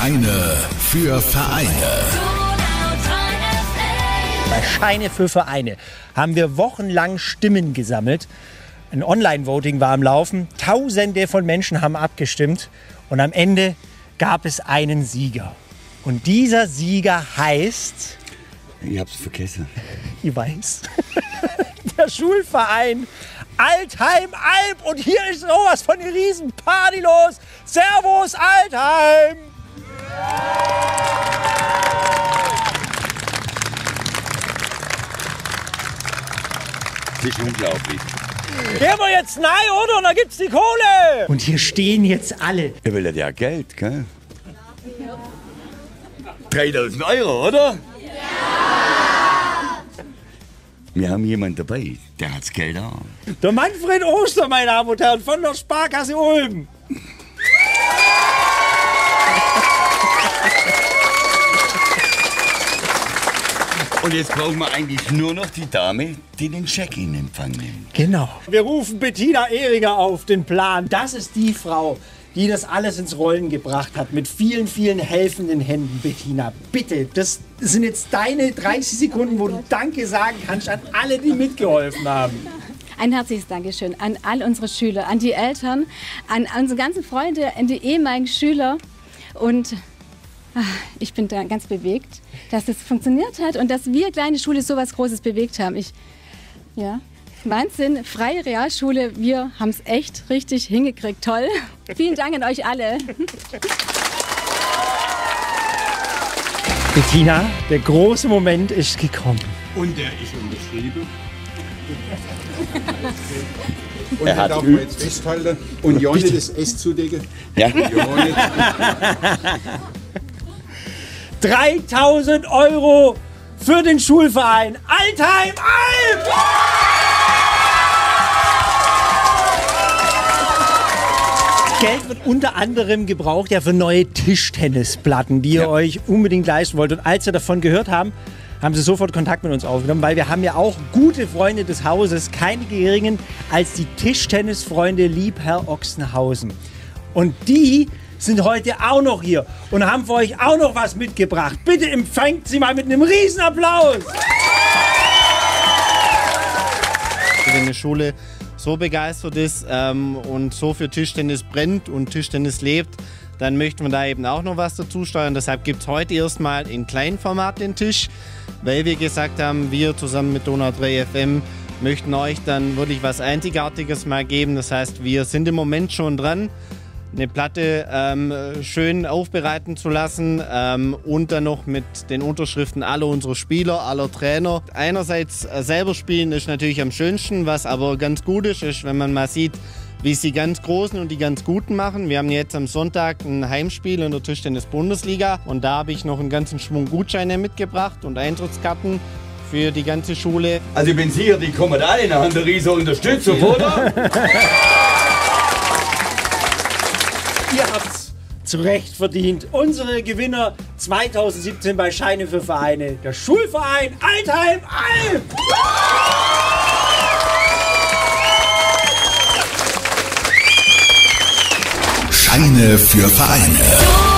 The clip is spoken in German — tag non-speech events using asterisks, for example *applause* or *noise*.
Scheine für Vereine. Bei Scheine für Vereine haben wir wochenlang Stimmen gesammelt. Ein Online-Voting war am Laufen. Tausende von Menschen haben abgestimmt. Und am Ende gab es einen Sieger. Und dieser Sieger heißt, Ich hab's vergessen. *laughs* ich weiß, *laughs* der Schulverein Altheim Alb. Und hier ist sowas von eine Riesenparty los. Servus Altheim! Das ist unglaublich. Gehen wir jetzt nein, oder? Und da gibt's die Kohle. Und hier stehen jetzt alle. Er will ja Geld, gell? 3000 Euro, oder? Ja! Wir haben jemanden dabei, der hat's Geld an. Der Manfred Oster, meine Damen und Herren, von der Sparkasse Ulm. Und jetzt brauchen wir eigentlich nur noch die Dame, die den Scheck in Empfang nimmt. Genau. Wir rufen Bettina Ehringer auf den Plan. Das ist die Frau, die das alles ins Rollen gebracht hat. Mit vielen, vielen helfenden Händen. Bettina, bitte, das sind jetzt deine 30 Sekunden, wo du Danke sagen kannst an alle, die mitgeholfen haben. Ein herzliches Dankeschön an all unsere Schüler, an die Eltern, an unsere ganzen Freunde, an die ehemaligen Schüler. Und ich bin da ganz bewegt, dass es funktioniert hat und dass wir kleine Schule so was Großes bewegt haben. Ich, ja, Wahnsinn, freie Realschule, wir haben es echt richtig hingekriegt. Toll. Vielen Dank an euch alle. Bettina, der große Moment ist gekommen. Und der ist unterschrieben. *laughs* Und Er hat darf man jetzt festhalten. Und nicht das S zudecken. Ja? Ja nicht. 3000 Euro für den Schulverein Altheim Alb! Geld wird unter anderem gebraucht ja für neue Tischtennisplatten, die ihr Ja. euch unbedingt leisten wollt. Und als sie davon gehört haben, haben sie sofort Kontakt mit uns aufgenommen, weil wir haben ja auch gute Freunde des Hauses, keine geringen als die Tischtennisfreunde Liebherr Ochsenhausen. Und die sind heute auch noch hier und haben für euch auch noch was mitgebracht. Bitte empfangt sie mal mit einem Riesenapplaus. wenn eine Schule so begeistert ist ähm, und so für Tischtennis brennt und Tischtennis lebt, dann möchten wir da eben auch noch was dazu steuern. Deshalb gibt es heute erstmal in Kleinformat den Tisch, weil wir gesagt haben, wir zusammen mit Donau 3 FM möchten euch dann wirklich was Einzigartiges mal geben. Das heißt, wir sind im Moment schon dran, eine Platte ähm, schön aufbereiten zu lassen ähm, und dann noch mit den Unterschriften aller unserer Spieler, aller Trainer. Einerseits äh, selber spielen ist natürlich am schönsten, was aber ganz gut ist, ist, wenn man mal sieht, wie es die ganz Großen und die ganz Guten machen. Wir haben jetzt am Sonntag ein Heimspiel in der Tischtennis-Bundesliga und da habe ich noch einen ganzen Schwung Gutscheine mitgebracht und Eintrittskarten für die ganze Schule. Also ich bin sicher, die kommen alle nach der riesen Unterstützung, oder? *laughs* Ihr habt's zu Recht verdient. Unsere Gewinner 2017 bei Scheine für Vereine. Der Schulverein Altheim Alb. Scheine für Vereine.